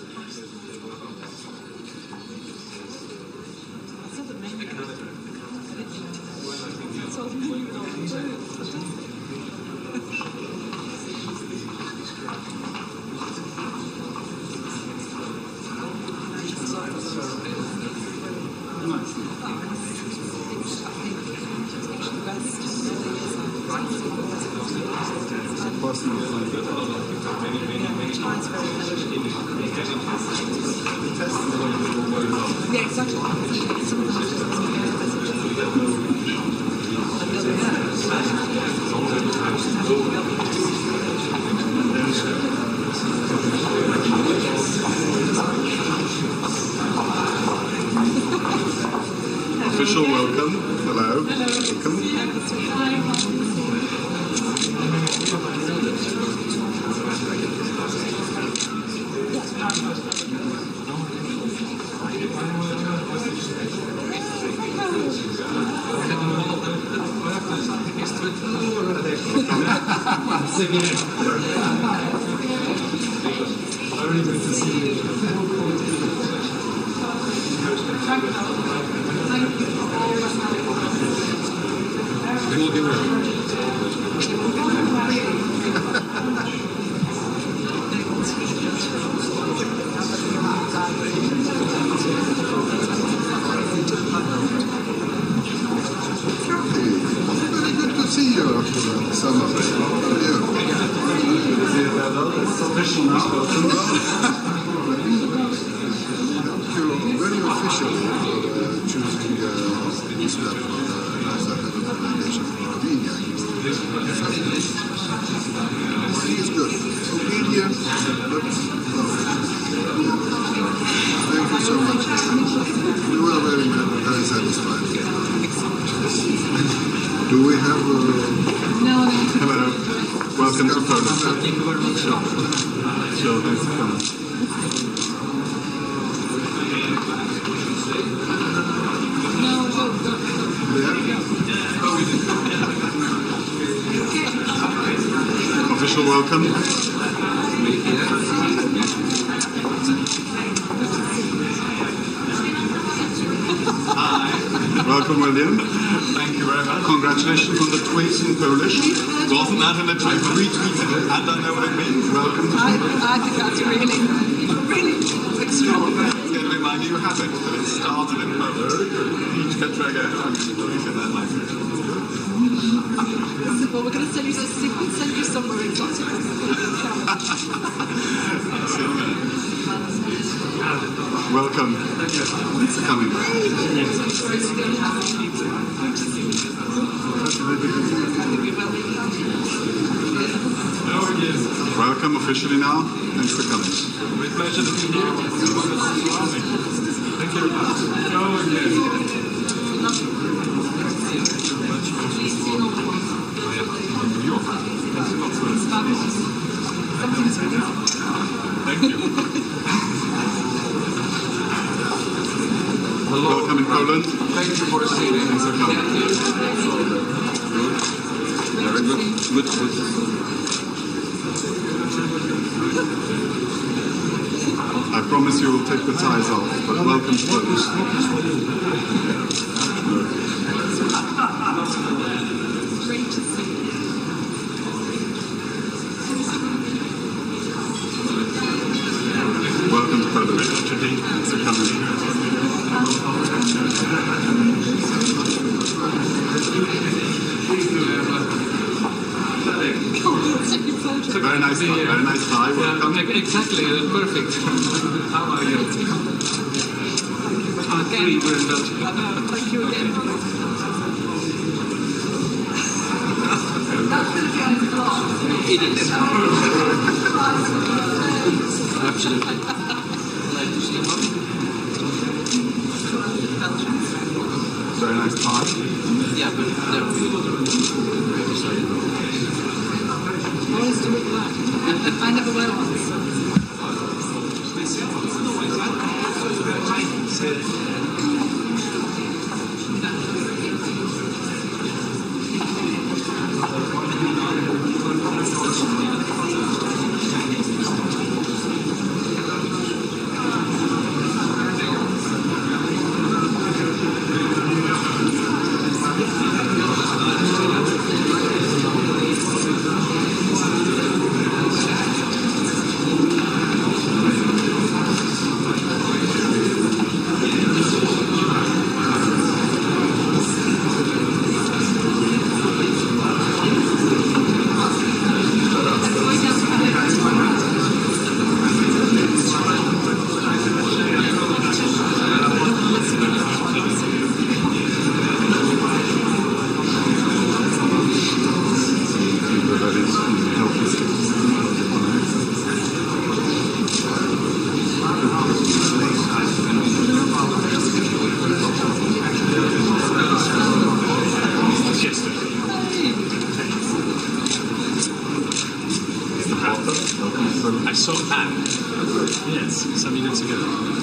先生。Yeah, exactly. Very good to see you after the summer break. Official now. You're very official for uh, choosing Islam as the head of the delegation for Armenia. He is good. Obedient, but Thank you so much. We were very, very satisfied. Do we have uh, No, no. Hello. Welcome to Poland. Thank you very much. Sure, thanks for coming. Official welcome. Welcome, William. Thank you very much. Congratulations on the tweet in Polish. Wasn't that in a tweet? I retweeted it and I know what it means. Welcome. I, I think that's really, really extraordinary. Going to be my new habit, but it started in. Each country I go I'm that language. Well, we're going to send you, we'll send you somewhere exotic. Welcome. Thanks for coming. Welcome officially now. Thanks for coming. With pleasure to be here. Thank you very much. Thank you. Welcome in Poland. Thank you for. Thanks for coming. Very good. Good, good. Promise you will take the ties off, but welcome to. Welcome to for coming. Pleasure. Very nice, very nice tie. Yeah, exactly, uh, perfect. How are you? Okay. Thank you again. Absolutely. Like to see one? Very nice. Yeah, but they're really sorry. Always do it black. I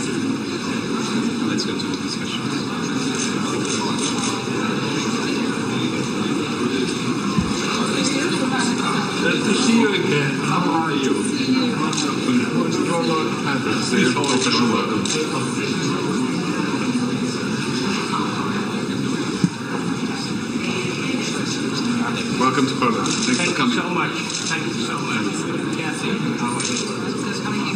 Let's go to the discussion. Good to see you again. How are you? What's your work habits? Sehr professional. Welcome to Poland. Thanks for Thank you so much. Thank you so much. Kathy, how are you?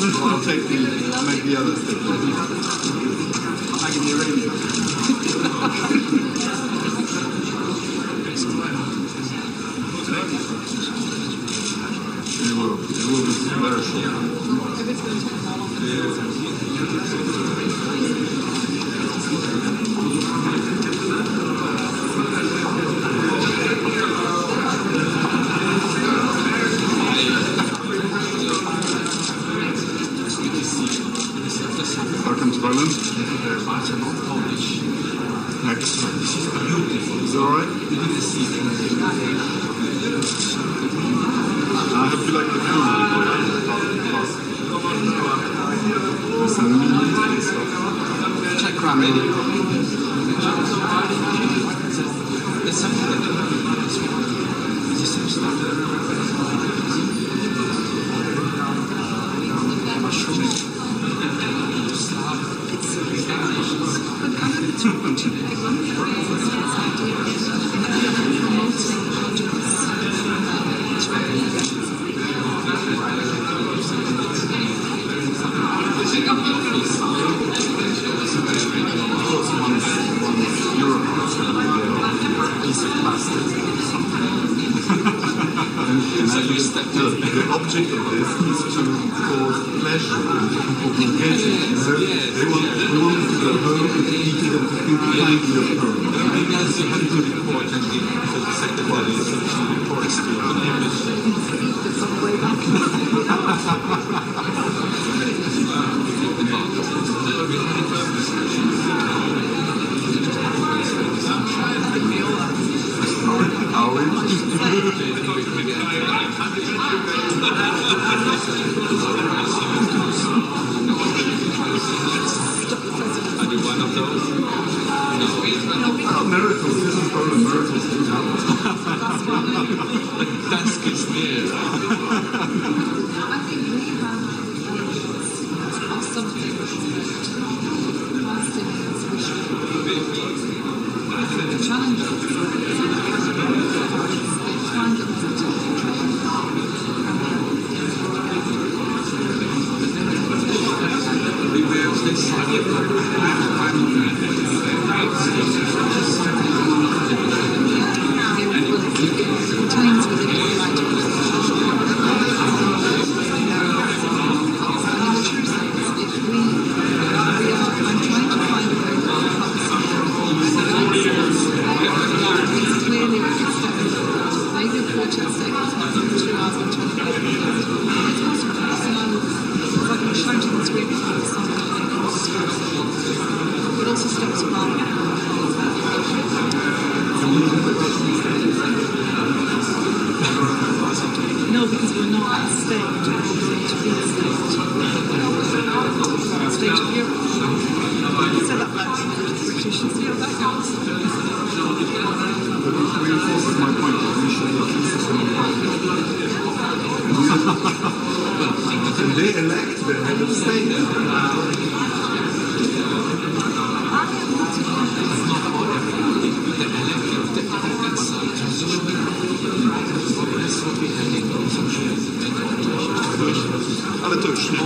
I'll take the, I'll make the others take the. I can arrange it. It will, it will be very short. Welcome to Poland. Excellent. Is that all right? I hope you like the food. Check crime lady. There's something that is some stuff. The object of this is to cause pleasure and to people who get it. So they want, they want us to go home and eat it and think kindly of home. Are nosotros. Ale to już nie.